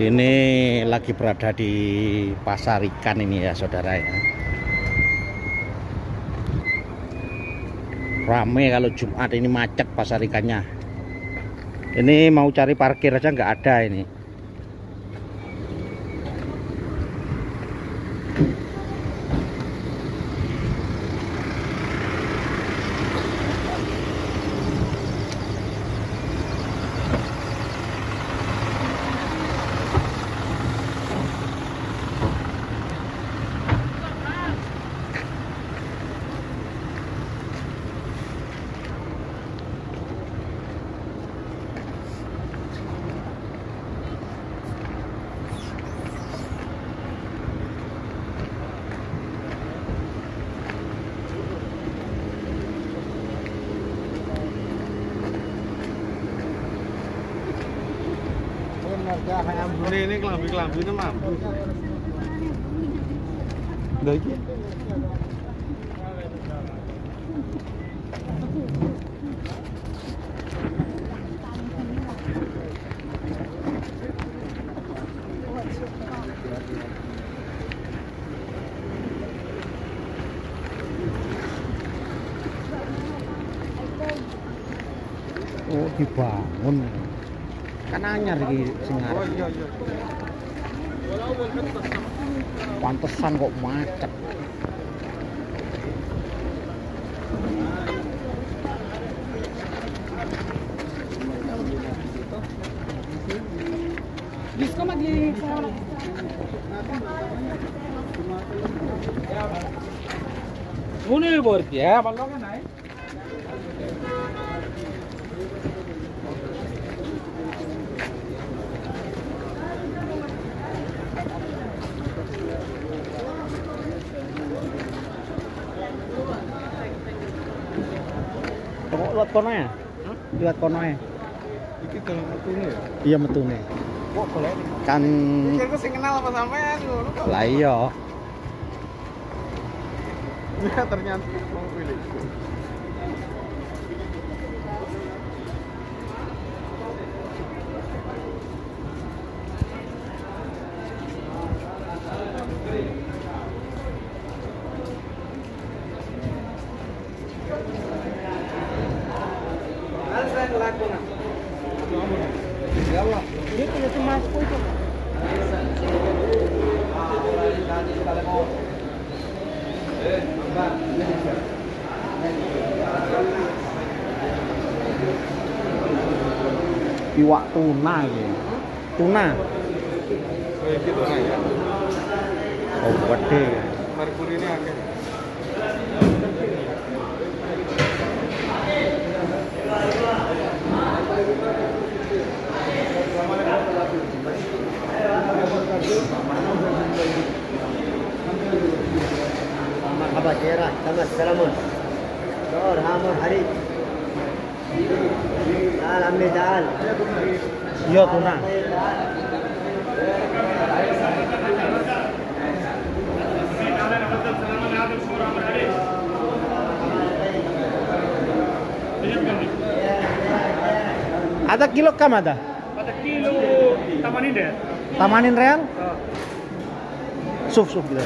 Ini lagi berada di pasar ikan ini ya saudara ya. Rame kalau Jumat ini macet pasar ikannya. Ini mau cari parkir aja nggak ada ini. Ini ini kelambi kelambi itu mampu. Udah iki. Oh dibangun. Kan anyar iki sing Oh iya iya. Pantesan kok macet. Disko maglilinis sa Universe ya, balong kan ay. Kok liwat kono ya? Liwat kono ya? Iki dalam metune ya. Iya metune. Kok boleh? Kan Kira sing kenal apa sampean ngono kok. lah iya. Ya ternyata mau pilih. Iwak tuna iki. Tuna. Oh iki tuh ya. Oh gede. Merkuri ini akeh. और हम और हरी दाल हमने दाल यो पुना Ada kilo kam ada? Ada kilo tamanin real. Tamanin real? Oh. Suf suf gitu.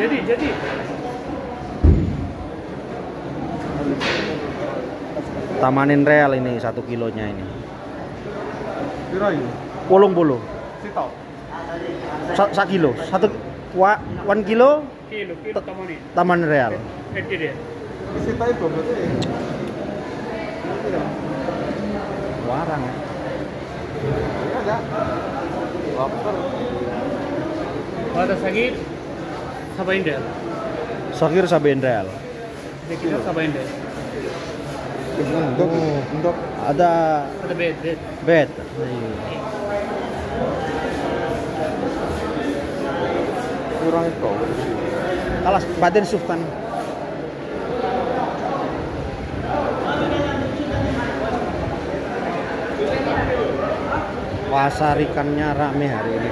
Jadi jadi Tamanin real ini satu kilonya ini. Pulung puluh. Sito. Sa, sa kilo. Satu wa, one kilo Kilo, kilo tamanin. taman real. Warang ya. Lobster. Pada sakit, sabain deh. Sakir. Untuk untuk Ada Ada bed, bed. bed. kurang itu. Kalas batin suftan. Pasar ikannya rame hari ini.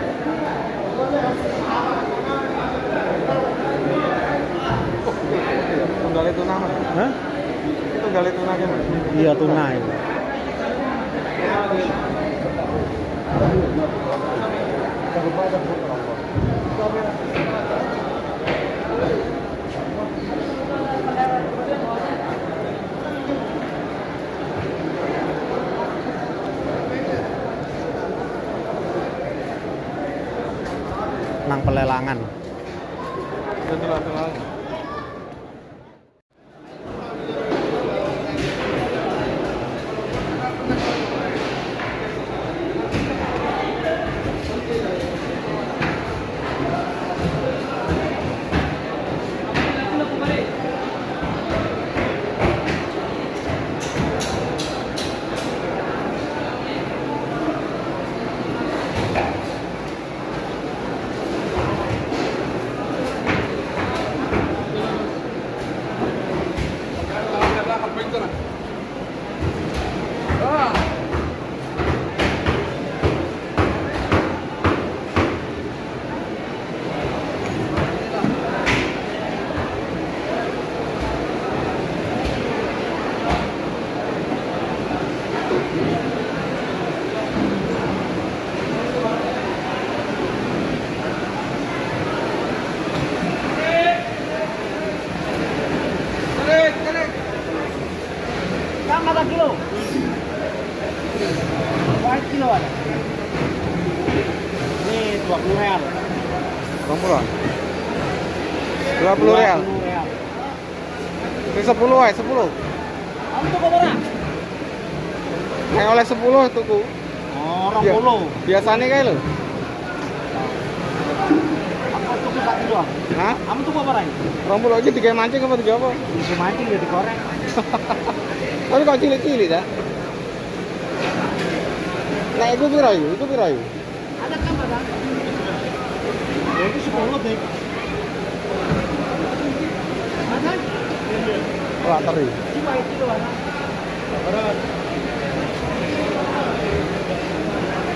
Tunggal itu nama. Hah? Itu nama. Iya tuna ini. Nang pelelangan. Itu lah, itu lah. Sama tak kilo? Berapa kilo ada? Ini 20 real. Rompulan. 20 real. 20 real. Ini 10 ae, 10. Kamu berapa? Oleh 10 tuku. Oh, Iya. 20. Biasane kae lho. Aku tuh satu doang. Hah? Kamu tuh berapa ini? Rompul aja tiga mancing apa tiga apa? Bisa mancing digoreng. Tapi kok cilik-cilik ya? Nah, itu piro itu? Piro? Ada ada? 10 deh.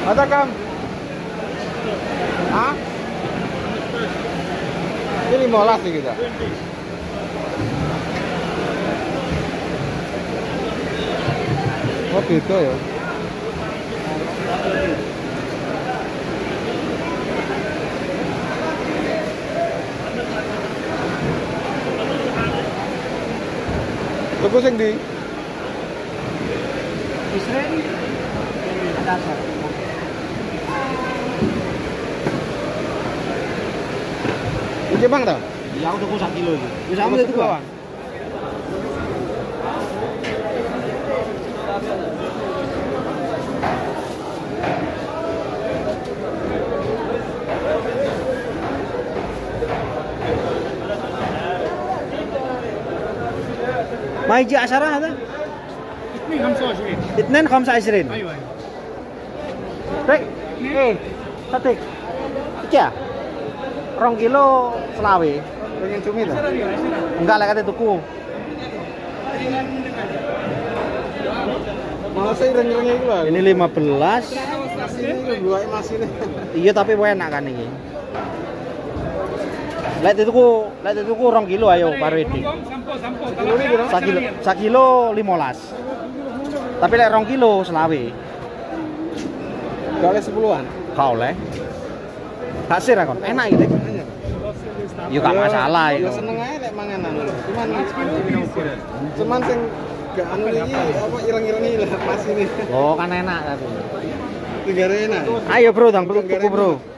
Ada? Kam? Hah? Ini 15 nih kita. Oh beda ya. Tuku sing di Israel. Ada asal. Iki bang tau? Ya aku tuku 1 kilo. Bisa Kamu ambil itu. ما يجي عشرة هذا؟ اثنين 25 اثنين خمسة وعشرين ايوه ايوه Rik, eh, satik. Iki ya? Rong kilo selawe. Pengen cumi ta? Enggak lah kata tuku. Malah saya ireng-irengnya itu lah. Ini 15. Masih ini dua masih ini. Iya tapi enak kan ini. Lihat itu ku, lihat itu ku rong kilo ayo berapa? Sakilo, sakilo 15. Tapi lek rong kilo selawe. Gak oleh sepuluhan. Kau oleh. Hasil kon, enak gitu. Yo gak masalah Ya itu. seneng aja lek manganan. Cuman cuman sing gak anu iki apa ireng-ireng iki lah pas ini. Oh kan enak tapi. Tiga enak. Ayo bro, dang tuku bro.